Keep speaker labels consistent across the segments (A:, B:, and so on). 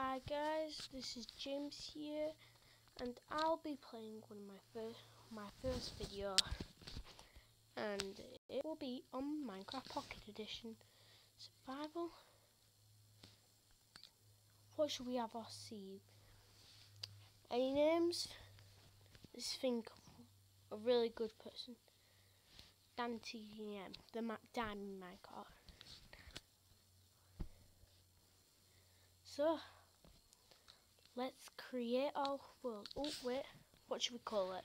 A: Hi guys, this is James here, and I'll be playing one of my first my first video, and it will be on Minecraft Pocket Edition Survival. What should we have our see? Any names? Let's think a really good person. DanTDM, the Ma Diamond Minecraft. So, let's create our world. Oh, wait, what should we call it?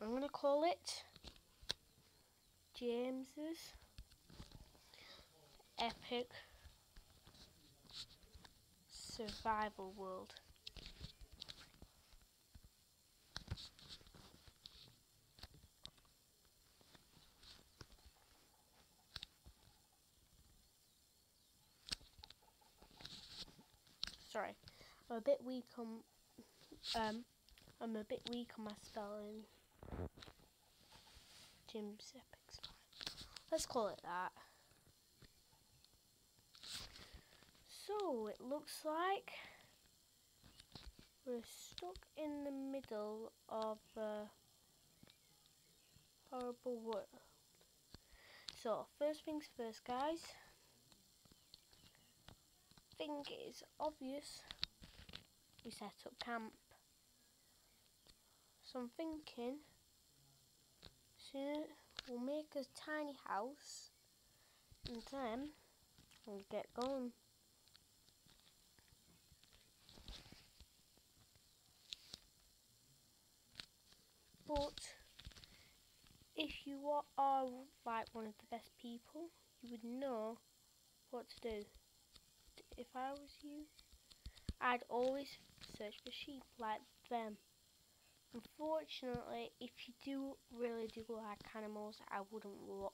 A: I'm going to call it James's Epic Survival World. sorry. I'm a bit weak on um I'm a bit weak on my spelling. Jim's epic. Let's call it that. So it looks like we're stuck in the middle of a horrible world. So first things first guys think it is obvious we set up camp. So I'm thinking soon we'll make a tiny house and then we'll get going. But if you are like one of the best people, you would know what to do if I was you, I'd always search for sheep like them. Unfortunately, if you do really do like animals, I wouldn't watch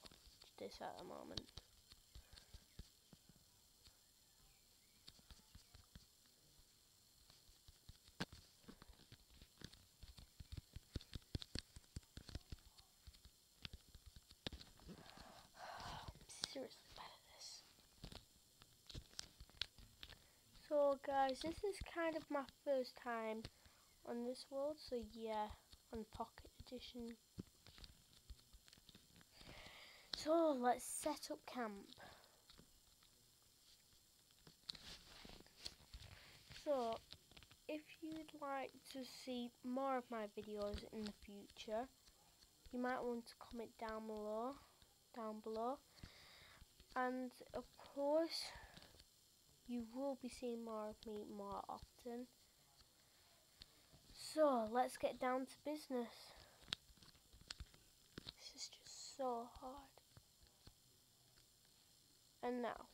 A: this at the moment. Seriously. So guys, this is kind of my first time on this world, so yeah, on Pocket Edition. So let's set up camp. So, if you'd like to see more of my videos in the future, you might want to comment down below, down below. And of course, you will be seeing more of me more often. So, let's get down to business. This is just so hard. And now,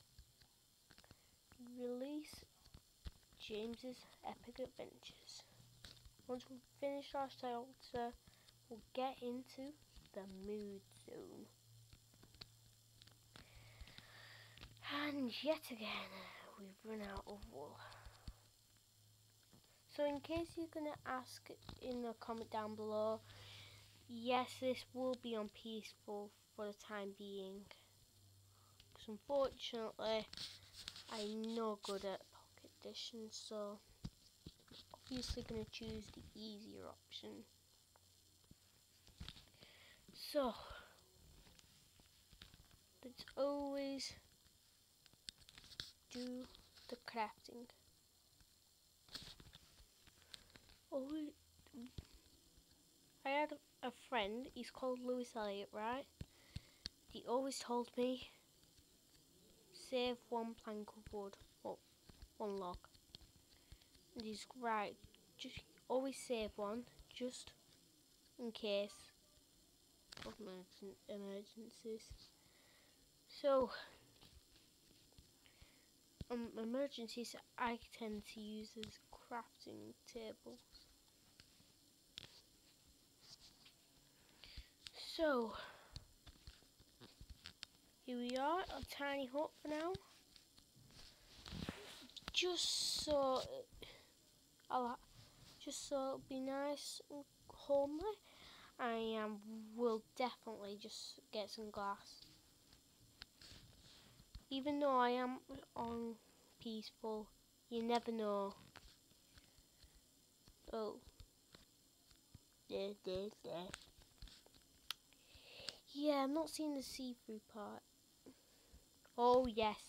A: release James's Epic Adventures. Once we finish our shelter, we'll get into the mood zone. And yet again, we've run out of wool. So in case you're going to ask in the comment down below, yes, this will be on peaceful for the time being. Because unfortunately, I'm no good at pocket edition, so obviously going to choose the easier option. So, let's always do the crafting. Oh, I had a friend, he's called Lewis Elliot, right? He always told me, save one plank of wood, or one log. And he's right, just always save one, just in case of emergencies. So, um, emergencies I tend to use as crafting tables. So, here we are, a tiny hut for now. Just so, I'll, just so it'll be nice and homely. I um, will definitely just get some glass even though I am on peaceful, You never know. Oh. There, there, there. Yeah, I'm not seeing the see-through part. Oh, yes.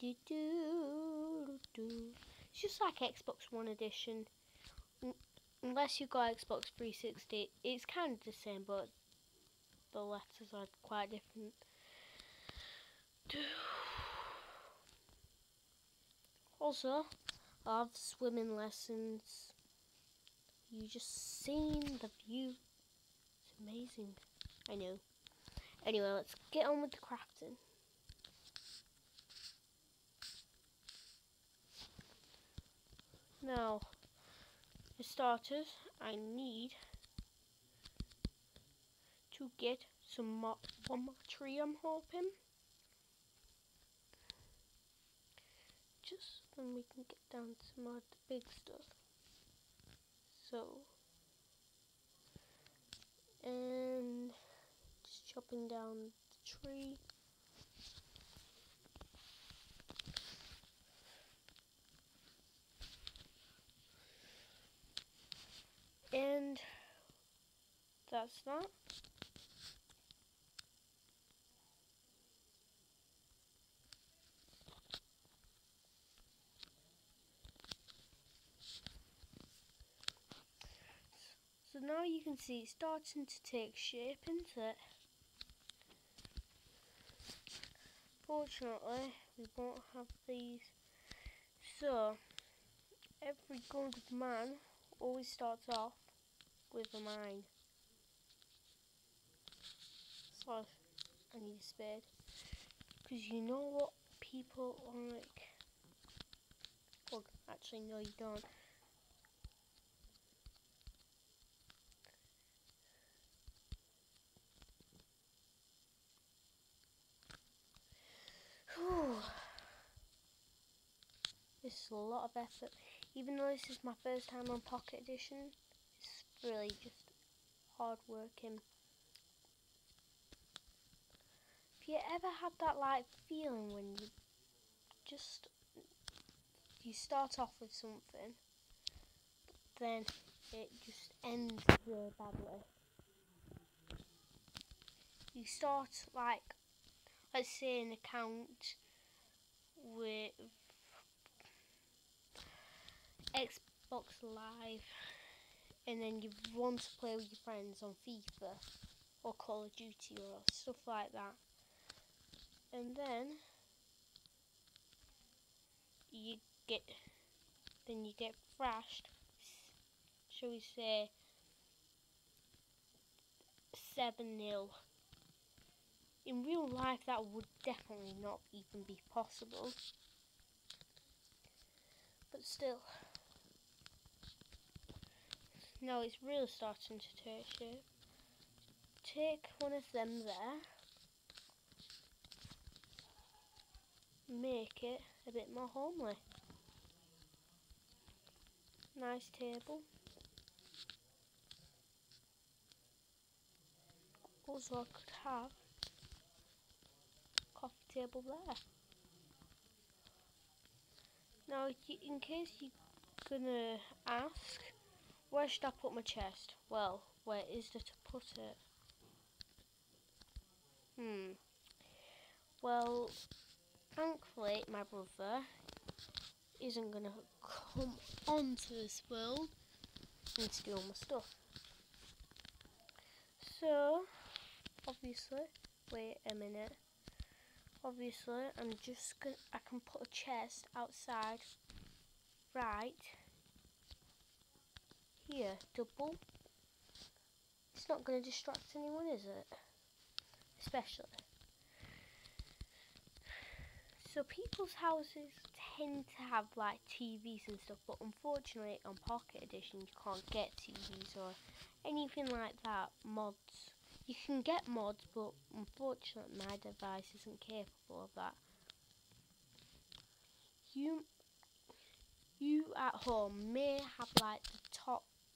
A: Do, do, do. It's just like Xbox One Edition. unless you've got Xbox 360, it's kind of the same, but the letters are quite different. Also, I have swimming lessons. You just seen the view. It's amazing. I know. Anyway, let's get on with the crafting. Now, for starters, I need to get some more, one more tree, I'm hoping. Then we can get down to some of the big stuff. So, and just chopping down the tree. And that's that. So now you can see it's starting to take shape into it. Fortunately, we won't have these. So, every good man always starts off with a mine. So, I need a spade. Because you know what people like. Well, actually, no, you don't. This is a lot of effort. Even though this is my first time on Pocket Edition, it's really just hard working. Have you ever had that like feeling when you just you start off with something, but then it just ends really badly? You start like let's say an account with Xbox Live and then you want to play with your friends on FIFA or Call of Duty or stuff like that and then you get then you get thrashed shall we say 7 0 in real life that would definitely not even be possible. But still. Now it's really starting to take shape. Take one of them there. Make it a bit more homely. Nice table. Also I could have coffee table there. Now, in case you're gonna ask, where should I put my chest? Well, where is there to put it? Hmm. Well, thankfully, my brother isn't gonna come onto this world and steal my stuff. So, obviously, wait a minute obviously I'm just gonna I can put a chest outside right here double. It's not going to distract anyone is it? Especially. So people's houses tend to have like TVs and stuff but unfortunately on Pocket Edition you can't get TVs or anything like that mods. You can get mods, but unfortunately my device isn't capable of that. You, you at home may have like the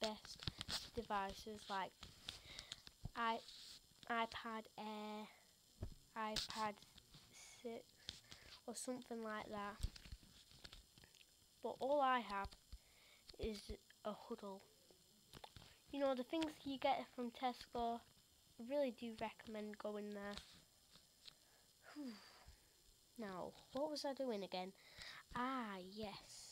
A: best devices like i iPad Air, iPad 6 or something like that. but all I have is a Hudl. You know, the things you get from Tesco, I really do recommend going there. now, what was I doing again? Ah, yes.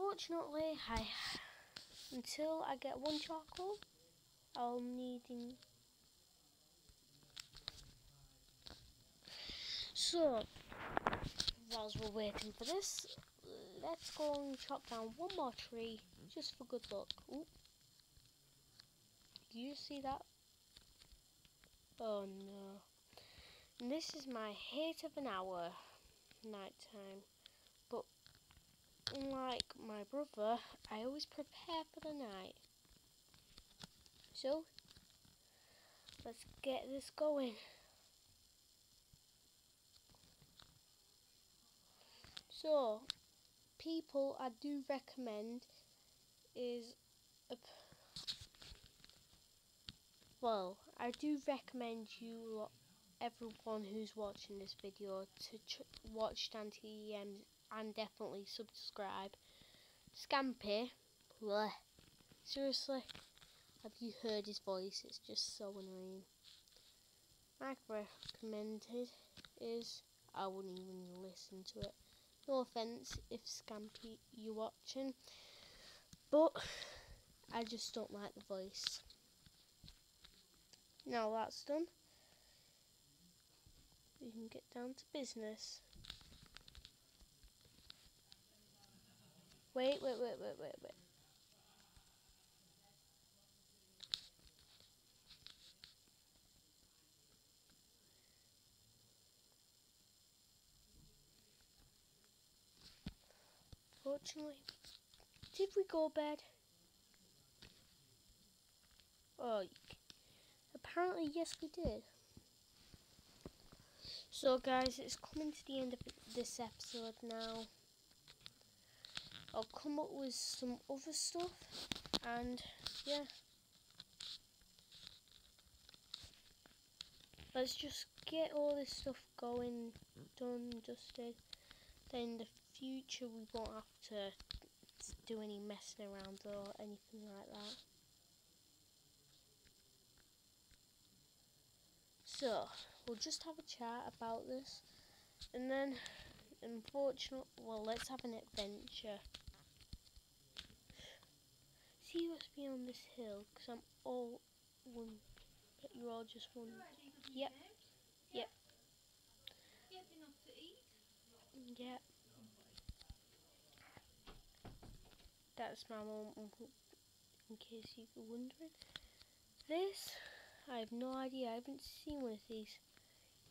A: Unfortunately, I until I get one charcoal, I'll need in So, whilst we're waiting for this, let's go and chop down one more tree, just for good luck. Ooh. You see that? Oh no. And this is my hate of an hour, night time. Unlike my brother, I always prepare for the night. So, let's get this going. So, people I do recommend is well, I do recommend you everyone who's watching this video to watch DanTDM's and definitely subscribe. Stampy, bleh. seriously, have you heard his voice? It's just so annoying. My recommended is I wouldn't even listen to it. No offence if Stampy you're watching, but I just don't like the voice. Now that's done, we can get down to business. Wait, wait, wait, wait, wait, wait. Unfortunately, did we go bed? Oh, apparently yes we did. So guys, it's coming to the end of this episode now. I'll come up with some other stuff and yeah. Let's just get all this stuff going, done, dusted. Then in the future we won't have to do any messing around or anything like that. So, we'll just have a chat about this and then unfortunately, well let's have an adventure. See what's beyond this hill because I'm all one, but you're all just one. Yep. Yep. Yep. That's my mom, in case you were wondering. This, I have no idea. I haven't seen one of these.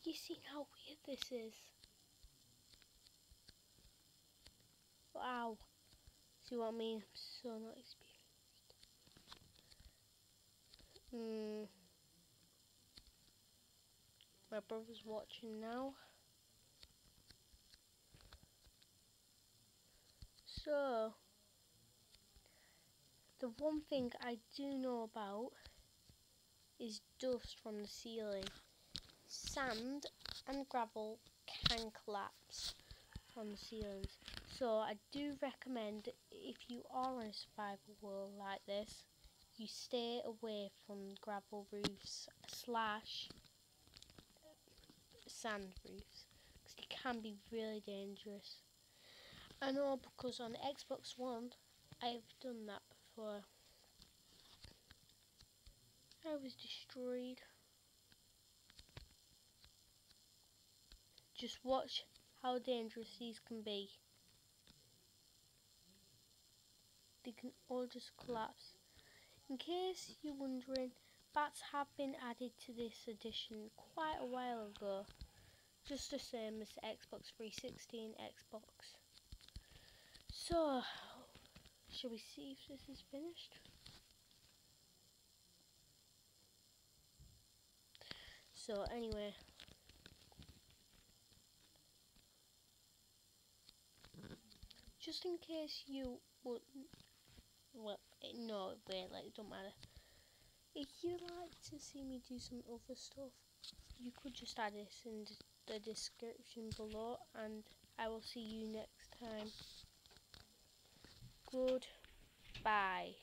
A: You seen how weird this is? Wow. See what I mean? I'm so not experienced. Hmm. My brother's watching now. So, the one thing I do know about is dust from the ceiling. Sand and gravel can collapse from the ceilings. So I do recommend if you are in a survival world like this, you stay away from gravel roofs slash sand roofs because it can be really dangerous. I know because on Xbox One I've done that before. I was destroyed. Just watch how dangerous these can be. They can all just collapse. In case you're wondering, bats have been added to this edition quite a while ago. Just the same as Xbox 360 and Xbox. So, Shall we see if this is finished? So anyway, just in case you would Well, it, no, like, it don't matter. If you like to see me do some other stuff, you could just add this in the description below and I will see you next time. Goodbye.